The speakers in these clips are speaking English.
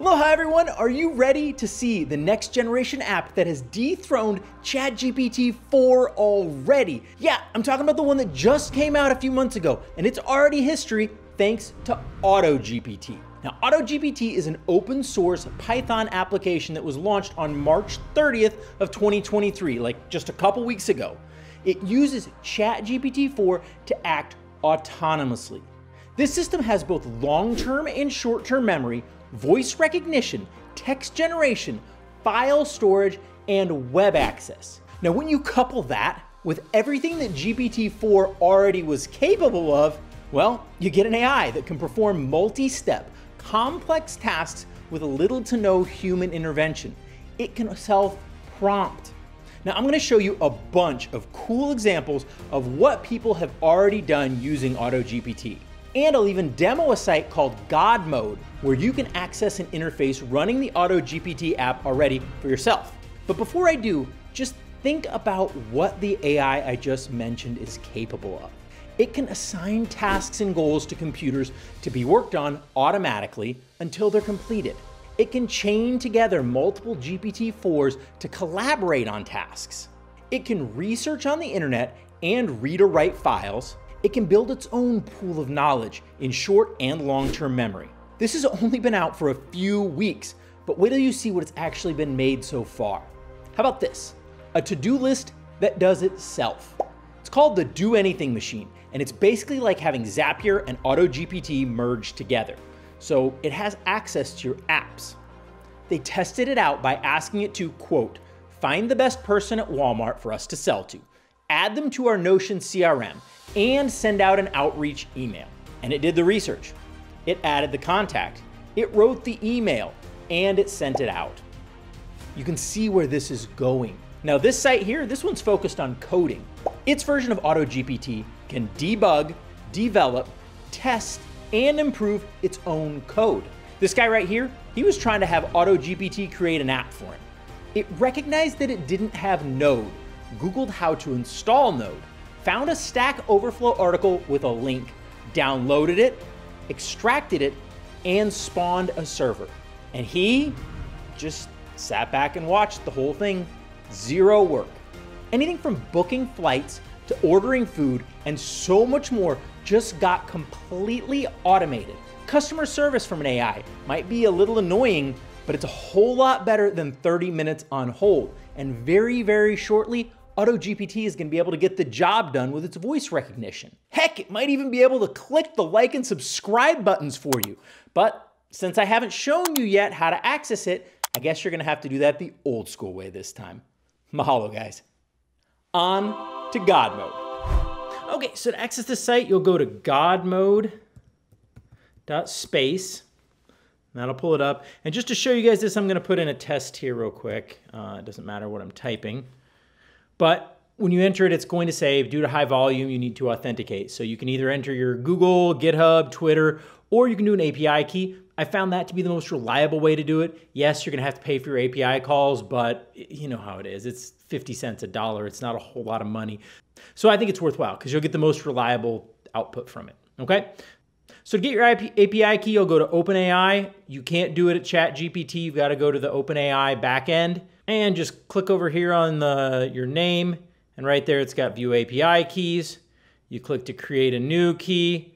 Aloha everyone, are you ready to see the next generation app that has dethroned ChatGPT 4 already? Yeah, I'm talking about the one that just came out a few months ago, and it's already history thanks to AutoGPT. Now, AutoGPT is an open source Python application that was launched on March 30th of 2023, like just a couple weeks ago. It uses ChatGPT 4 to act autonomously. This system has both long-term and short-term memory, voice recognition, text generation, file storage, and web access. Now, when you couple that with everything that GPT-4 already was capable of, well, you get an AI that can perform multi-step, complex tasks with a little to no human intervention. It can self-prompt. Now, I'm gonna show you a bunch of cool examples of what people have already done using AutoGPT. And I'll even demo a site called God Mode, where you can access an interface running the AutoGPT app already for yourself. But before I do, just think about what the AI I just mentioned is capable of. It can assign tasks and goals to computers to be worked on automatically until they're completed. It can chain together multiple GPT-4s to collaborate on tasks. It can research on the internet and read or write files, it can build its own pool of knowledge in short and long-term memory. This has only been out for a few weeks, but wait till you see what it's actually been made so far. How about this? A to-do list that does itself. It's called the Do Anything Machine, and it's basically like having Zapier and AutoGPT merged together. So it has access to your apps. They tested it out by asking it to, quote, find the best person at Walmart for us to sell to, add them to our Notion CRM, and send out an outreach email. And it did the research. It added the contact. It wrote the email and it sent it out. You can see where this is going. Now this site here, this one's focused on coding. Its version of AutoGPT can debug, develop, test, and improve its own code. This guy right here, he was trying to have AutoGPT create an app for him. It recognized that it didn't have Node, Googled how to install Node, found a Stack Overflow article with a link, downloaded it, extracted it, and spawned a server. And he just sat back and watched the whole thing. Zero work. Anything from booking flights to ordering food and so much more just got completely automated. Customer service from an AI might be a little annoying, but it's a whole lot better than 30 minutes on hold. And very, very shortly, AutoGPT is going to be able to get the job done with its voice recognition. Heck, it might even be able to click the like and subscribe buttons for you. But since I haven't shown you yet how to access it, I guess you're going to have to do that the old school way this time. Mahalo, guys. On to God mode. Okay, so to access this site, you'll go to godmode.space. That'll pull it up. And just to show you guys this, I'm going to put in a test here real quick. Uh, it doesn't matter what I'm typing. But when you enter it, it's going to say due to high volume, you need to authenticate. So you can either enter your Google, GitHub, Twitter, or you can do an API key. I found that to be the most reliable way to do it. Yes, you're going to have to pay for your API calls, but you know how it is. It's 50 cents a dollar. It's not a whole lot of money. So I think it's worthwhile because you'll get the most reliable output from it. Okay. So to get your API key, you'll go to OpenAI. You can't do it at ChatGPT. You've got to go to the OpenAI backend and just click over here on the, your name. And right there, it's got view API keys. You click to create a new key,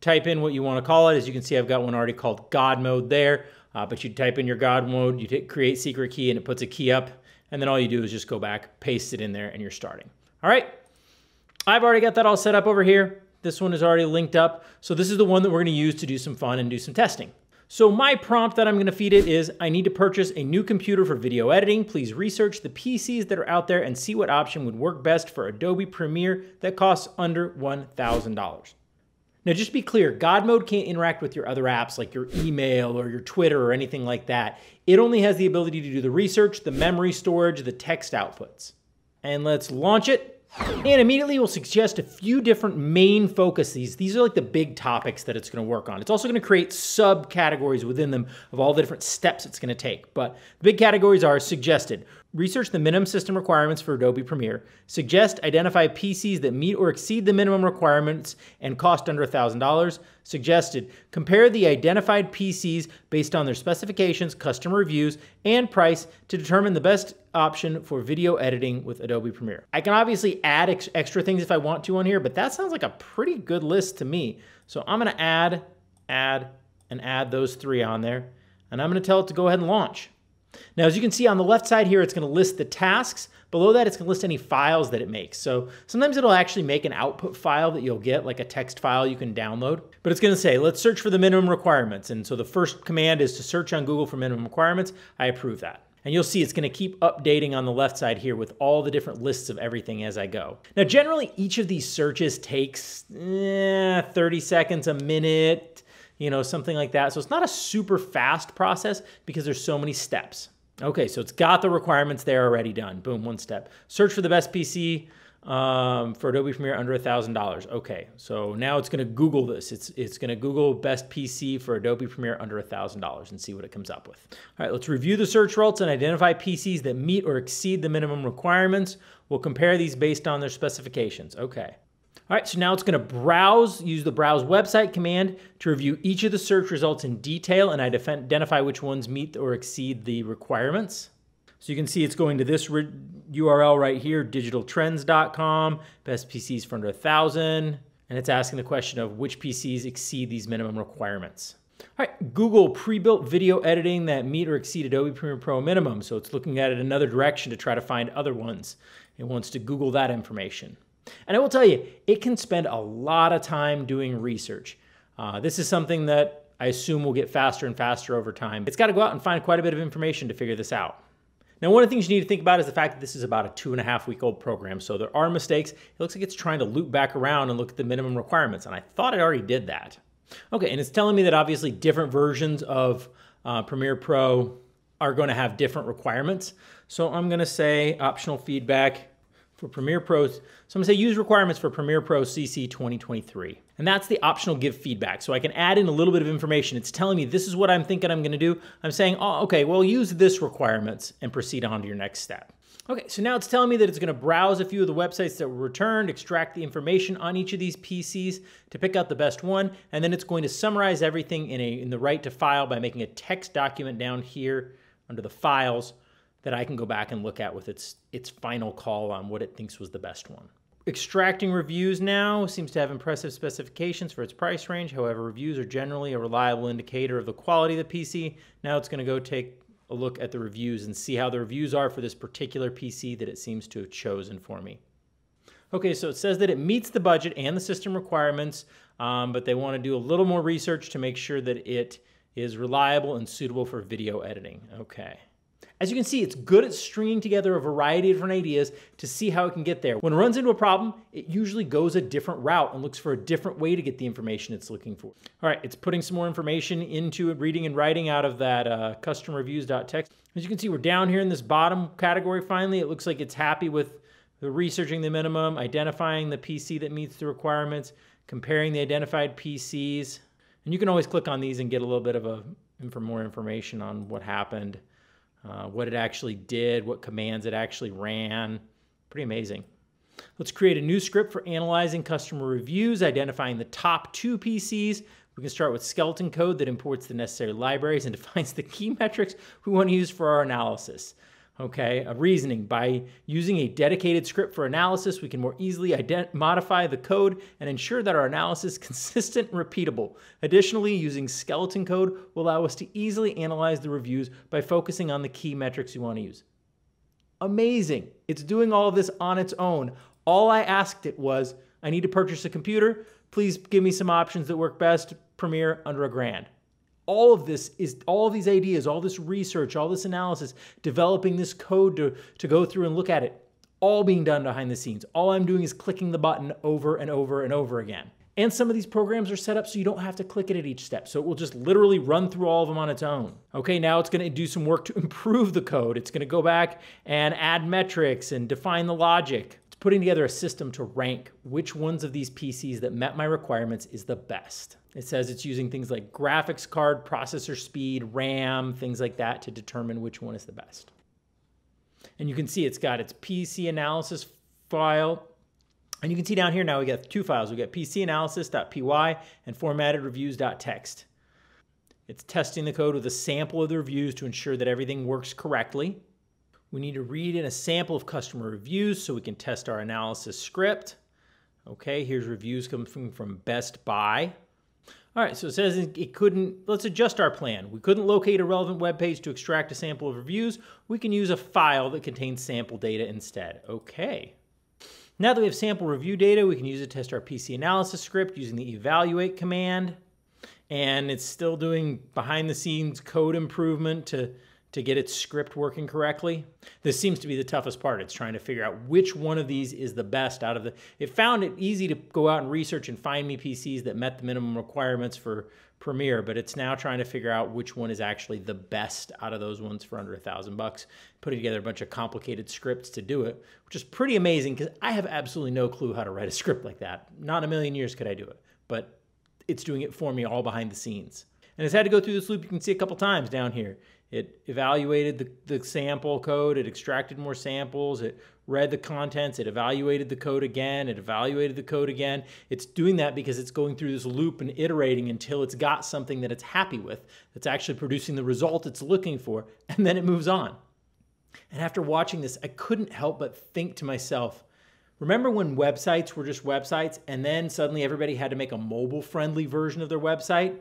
type in what you want to call it. As you can see, I've got one already called God mode there. Uh, but you type in your God mode, you hit create secret key, and it puts a key up. And then all you do is just go back, paste it in there, and you're starting. All right. I've already got that all set up over here. This one is already linked up. So this is the one that we're going to use to do some fun and do some testing. So my prompt that I'm gonna feed it is, I need to purchase a new computer for video editing. Please research the PCs that are out there and see what option would work best for Adobe Premiere that costs under $1,000. Now just to be clear, God Mode can't interact with your other apps like your email or your Twitter or anything like that. It only has the ability to do the research, the memory storage, the text outputs. And let's launch it. And immediately we'll suggest a few different main focuses. These are like the big topics that it's going to work on. It's also going to create subcategories within them of all the different steps it's going to take. But the big categories are suggested. Research the minimum system requirements for Adobe Premiere. Suggest identify PCs that meet or exceed the minimum requirements and cost under $1,000. Suggested compare the identified PCs based on their specifications, customer reviews, and price to determine the best option for video editing with Adobe Premiere. I can obviously add ex extra things if I want to on here, but that sounds like a pretty good list to me. So I'm gonna add, add, and add those three on there. And I'm gonna tell it to go ahead and launch. Now, as you can see on the left side here, it's gonna list the tasks. Below that, it's gonna list any files that it makes. So sometimes it'll actually make an output file that you'll get, like a text file you can download. But it's gonna say, let's search for the minimum requirements. And so the first command is to search on Google for minimum requirements. I approve that. And you'll see it's gonna keep updating on the left side here with all the different lists of everything as I go. Now, generally, each of these searches takes eh, 30 seconds, a minute, you know, something like that. So it's not a super fast process because there's so many steps. Okay, so it's got the requirements there already done. Boom, one step. Search for the best PC um, for Adobe Premiere under $1,000. Okay, so now it's gonna Google this. It's, it's gonna Google best PC for Adobe Premiere under $1,000 and see what it comes up with. All right, let's review the search results and identify PCs that meet or exceed the minimum requirements. We'll compare these based on their specifications. Okay. All right, so now it's gonna browse, use the browse website command to review each of the search results in detail and identify which ones meet or exceed the requirements. So you can see it's going to this URL right here, digitaltrends.com, best PCs for under a thousand, and it's asking the question of which PCs exceed these minimum requirements. All right, Google pre-built video editing that meet or exceed Adobe Premiere Pro minimum. So it's looking at it another direction to try to find other ones. It wants to Google that information. And I will tell you, it can spend a lot of time doing research. Uh, this is something that I assume will get faster and faster over time. It's got to go out and find quite a bit of information to figure this out. Now, one of the things you need to think about is the fact that this is about a two and a half week old program, so there are mistakes. It looks like it's trying to loop back around and look at the minimum requirements, and I thought it already did that. Okay, and it's telling me that obviously different versions of uh, Premiere Pro are going to have different requirements. So I'm going to say optional feedback for Premiere Pro. So I'm gonna say use requirements for Premiere Pro CC 2023. And that's the optional give feedback. So I can add in a little bit of information. It's telling me this is what I'm thinking I'm gonna do. I'm saying, oh, okay, well, use this requirements and proceed on to your next step. Okay, so now it's telling me that it's gonna browse a few of the websites that were returned, extract the information on each of these PCs to pick out the best one, and then it's going to summarize everything in, a, in the right to file by making a text document down here under the files that I can go back and look at with its its final call on what it thinks was the best one. Extracting reviews now seems to have impressive specifications for its price range. However, reviews are generally a reliable indicator of the quality of the PC. Now it's going to go take a look at the reviews and see how the reviews are for this particular PC that it seems to have chosen for me. Okay, so it says that it meets the budget and the system requirements, um, but they want to do a little more research to make sure that it is reliable and suitable for video editing. Okay. As you can see, it's good at stringing together a variety of different ideas to see how it can get there. When it runs into a problem, it usually goes a different route and looks for a different way to get the information it's looking for. All right, it's putting some more information into it, reading and writing out of that uh, custom reviews.txt. As you can see, we're down here in this bottom category finally. It looks like it's happy with the researching the minimum, identifying the PC that meets the requirements, comparing the identified PCs. And you can always click on these and get a little bit of a, for more information on what happened. Uh, what it actually did, what commands it actually ran. Pretty amazing. Let's create a new script for analyzing customer reviews, identifying the top two PCs. We can start with skeleton code that imports the necessary libraries and defines the key metrics we want to use for our analysis okay, a reasoning. By using a dedicated script for analysis, we can more easily modify the code and ensure that our analysis is consistent and repeatable. Additionally, using skeleton code will allow us to easily analyze the reviews by focusing on the key metrics you want to use. Amazing. It's doing all of this on its own. All I asked it was, I need to purchase a computer. Please give me some options that work best. Premiere under a grand all of this is all of these ideas, all this research, all this analysis, developing this code to, to go through and look at it, all being done behind the scenes. All I'm doing is clicking the button over and over and over again. And some of these programs are set up so you don't have to click it at each step. So it will just literally run through all of them on its own. Okay, now it's gonna do some work to improve the code. It's gonna go back and add metrics and define the logic putting together a system to rank which ones of these PCs that met my requirements is the best. It says it's using things like graphics card, processor speed, RAM, things like that to determine which one is the best. And you can see it's got its PC analysis file. And you can see down here now we got two files. We got pcanalysis.py and formatted reviews.txt. It's testing the code with a sample of the reviews to ensure that everything works correctly. We need to read in a sample of customer reviews so we can test our analysis script. Okay, here's reviews coming from, Best Buy. All right, so it says it couldn't, let's adjust our plan. We couldn't locate a relevant web page to extract a sample of reviews. We can use a file that contains sample data instead. Okay. Now that we have sample review data, we can use it to test our PC analysis script using the evaluate command. And it's still doing behind the scenes code improvement to to get its script working correctly. This seems to be the toughest part. It's trying to figure out which one of these is the best out of the. It found it easy to go out and research and find me PCs that met the minimum requirements for Premiere, but it's now trying to figure out which one is actually the best out of those ones for under a thousand bucks. Putting together a bunch of complicated scripts to do it, which is pretty amazing because I have absolutely no clue how to write a script like that. Not a million years could I do it, but it's doing it for me all behind the scenes. And it's had to go through this loop you can see a couple times down here. It evaluated the, the sample code, it extracted more samples, it read the contents, it evaluated the code again, it evaluated the code again. It's doing that because it's going through this loop and iterating until it's got something that it's happy with, that's actually producing the result it's looking for, and then it moves on. And after watching this, I couldn't help but think to myself, remember when websites were just websites and then suddenly everybody had to make a mobile friendly version of their website?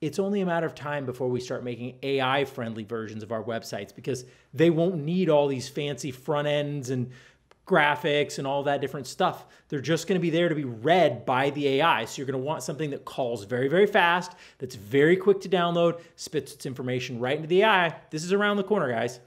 It's only a matter of time before we start making AI friendly versions of our websites because they won't need all these fancy front ends and graphics and all that different stuff. They're just going to be there to be read by the AI. So you're going to want something that calls very, very fast, that's very quick to download, spits its information right into the AI. This is around the corner, guys.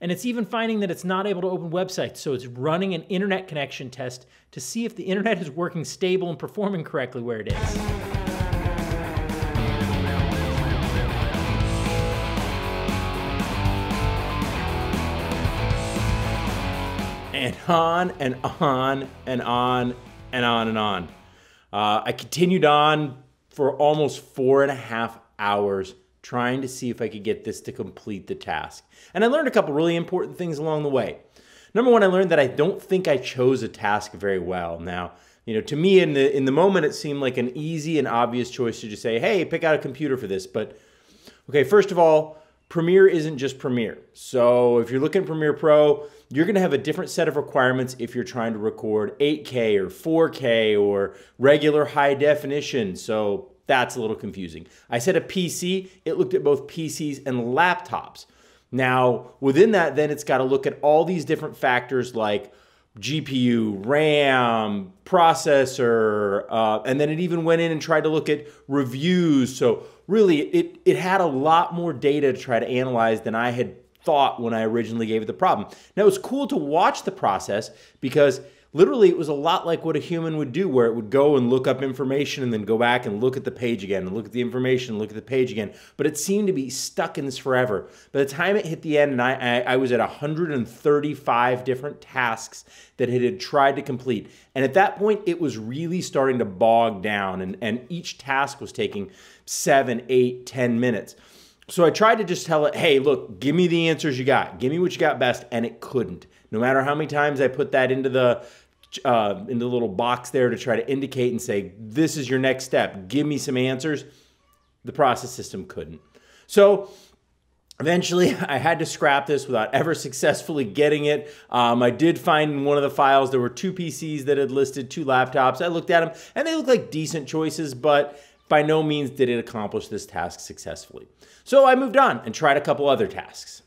And it's even finding that it's not able to open websites. So it's running an internet connection test to see if the internet is working stable and performing correctly where it is. On and on and on and on and on. Uh, I continued on for almost four and a half hours trying to see if I could get this to complete the task. And I learned a couple really important things along the way. Number one, I learned that I don't think I chose a task very well. Now, you know, to me in the in the moment it seemed like an easy and obvious choice to just say, "Hey, pick out a computer for this." But okay, first of all, Premiere isn't just Premiere. So if you're looking at Premiere Pro, you're going to have a different set of requirements if you're trying to record 8K or 4K or regular high definition. So that's a little confusing. I said a PC, it looked at both PCs and laptops. Now, within that, then it's got to look at all these different factors like GPU, RAM, processor, uh, and then it even went in and tried to look at reviews. So really, it, it had a lot more data to try to analyze than I had thought when I originally gave it the problem. Now, it was cool to watch the process because literally it was a lot like what a human would do where it would go and look up information and then go back and look at the page again and look at the information and look at the page again. But it seemed to be stuck in this forever. By the time it hit the end and i, I, I was at 135 different tasks that it had tried to complete. And at that point it was really starting to bog down and, and each task was taking seven eight ten minutes so I tried to just tell it, hey, look, give me the answers you got. Give me what you got best. And it couldn't. No matter how many times I put that into the uh, in the little box there to try to indicate and say, this is your next step. Give me some answers. The process system couldn't. So Eventually, I had to scrap this without ever successfully getting it. Um, I did find in one of the files there were two PCs that had listed two laptops. I looked at them and they looked like decent choices, but by no means did it accomplish this task successfully. So I moved on and tried a couple other tasks.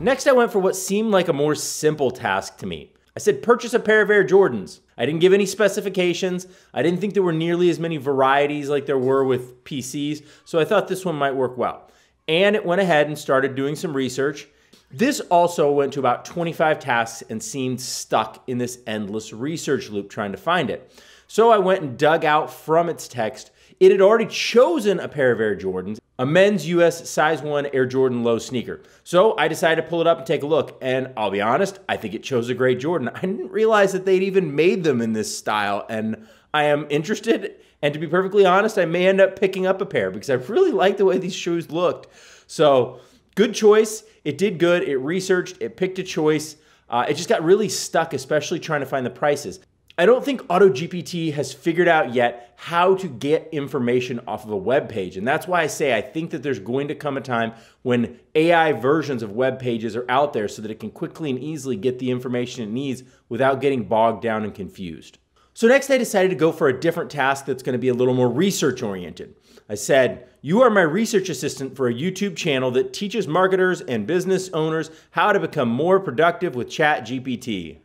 Next, I went for what seemed like a more simple task to me. I said, purchase a pair of Air Jordans. I didn't give any specifications. I didn't think there were nearly as many varieties like there were with PCs, so I thought this one might work well. And it went ahead and started doing some research. This also went to about 25 tasks and seemed stuck in this endless research loop trying to find it. So I went and dug out from its text it had already chosen a pair of Air Jordans a men's US size 1 Air Jordan low sneaker. So I decided to pull it up and take a look. And I'll be honest, I think it chose a great Jordan. I didn't realize that they'd even made them in this style. And I am interested. And to be perfectly honest, I may end up picking up a pair because I really like the way these shoes looked. So good choice. It did good. It researched, it picked a choice. Uh, it just got really stuck, especially trying to find the prices. I don't think AutoGPT has figured out yet how to get information off of a web page. And that's why I say I think that there's going to come a time when AI versions of web pages are out there so that it can quickly and easily get the information it needs without getting bogged down and confused. So next I decided to go for a different task that's going to be a little more research oriented. I said, you are my research assistant for a YouTube channel that teaches marketers and business owners how to become more productive with ChatGPT.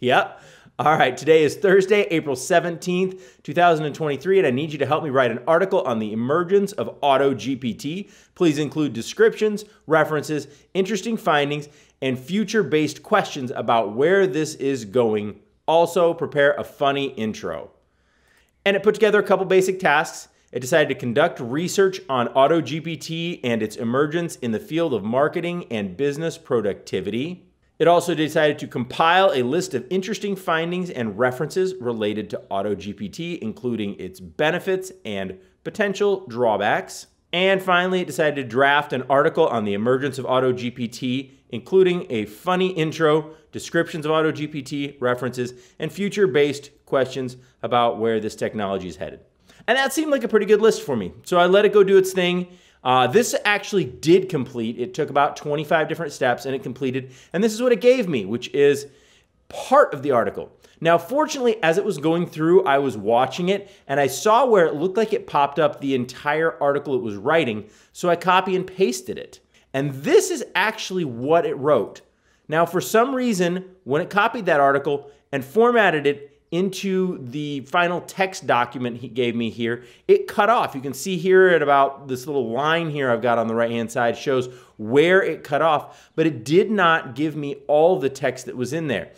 Yep, all right, today is Thursday, April 17th, 2023, and I need you to help me write an article on the emergence of AutoGPT. Please include descriptions, references, interesting findings, and future based questions about where this is going. Also, prepare a funny intro. And it put together a couple basic tasks. It decided to conduct research on AutoGPT and its emergence in the field of marketing and business productivity. It also decided to compile a list of interesting findings and references related to AutoGPT, including its benefits and potential drawbacks. And finally, it decided to draft an article on the emergence of AutoGPT, including a funny intro, descriptions of AutoGPT, references, and future based questions about where this technology is headed. And that seemed like a pretty good list for me. So I let it go do its thing. Uh, this actually did complete. It took about 25 different steps and it completed. And this is what it gave me, which is part of the article. Now, fortunately, as it was going through, I was watching it and I saw where it looked like it popped up the entire article it was writing. So I copy and pasted it. And this is actually what it wrote. Now, for some reason, when it copied that article and formatted it, into the final text document he gave me here, it cut off. You can see here at about this little line here I've got on the right hand side shows where it cut off, but it did not give me all the text that was in there.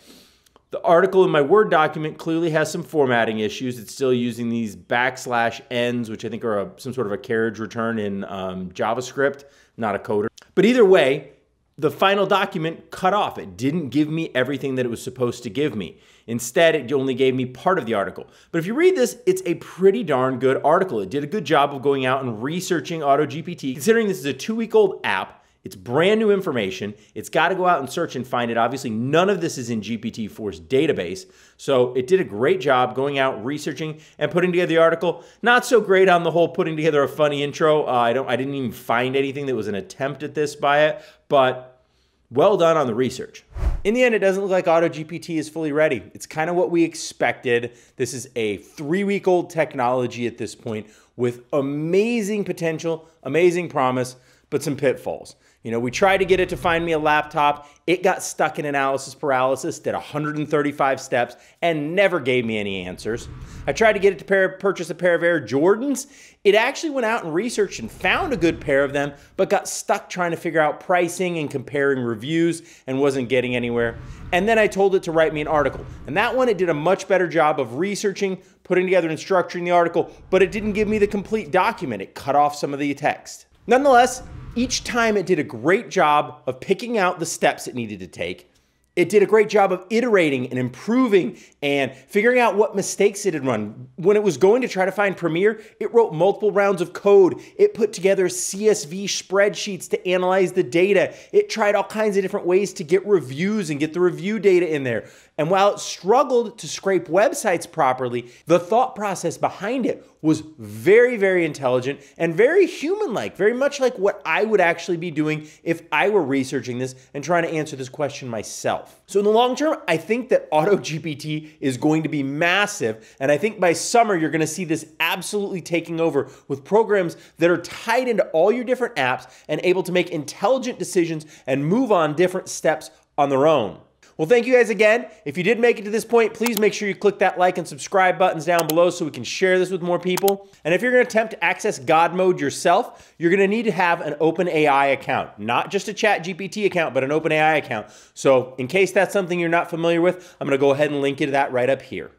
The article in my Word document clearly has some formatting issues. It's still using these backslash ends, which I think are a, some sort of a carriage return in um, JavaScript, not a coder. But either way, the final document cut off. It didn't give me everything that it was supposed to give me. Instead, it only gave me part of the article. But if you read this, it's a pretty darn good article. It did a good job of going out and researching AutoGPT. Considering this is a two week old app, it's brand new information. It's got to go out and search and find it. Obviously, none of this is in GPT-4's database. So it did a great job going out, researching, and putting together the article. Not so great on the whole putting together a funny intro. Uh, I don't I didn't even find anything that was an attempt at this by it, but well done on the research. In the end, it doesn't look like AutoGPT is fully ready. It's kind of what we expected. This is a three week old technology at this point with amazing potential, amazing promise, but some pitfalls. You know, we tried to get it to find me a laptop. It got stuck in analysis paralysis, did 135 steps, and never gave me any answers. I tried to get it to pair, purchase a pair of Air Jordans. It actually went out and researched and found a good pair of them, but got stuck trying to figure out pricing and comparing reviews and wasn't getting anywhere. And then I told it to write me an article. And that one, it did a much better job of researching, putting together and structuring the article, but it didn't give me the complete document. It cut off some of the text. Nonetheless, each time it did a great job of picking out the steps it needed to take. It did a great job of iterating and improving and figuring out what mistakes it had run. When it was going to try to find Premiere, it wrote multiple rounds of code. It put together CSV spreadsheets to analyze the data. It tried all kinds of different ways to get reviews and get the review data in there. And while it struggled to scrape websites properly, the thought process behind it was very, very intelligent and very human like, very much like what I would actually be doing if I were researching this and trying to answer this question myself. So, in the long term, I think that AutoGPT is going to be massive. And I think by summer, you're going to see this absolutely taking over with programs that are tied into all your different apps and able to make intelligent decisions and move on different steps on their own. Well, thank you guys again. If you did make it to this point, please make sure you click that like and subscribe buttons down below so we can share this with more people. And if you're going to attempt to access God mode yourself, you're going to need to have an OpenAI account, not just a Chat GPT account, but an OpenAI account. So in case that's something you're not familiar with, I'm going to go ahead and link you to that right up here.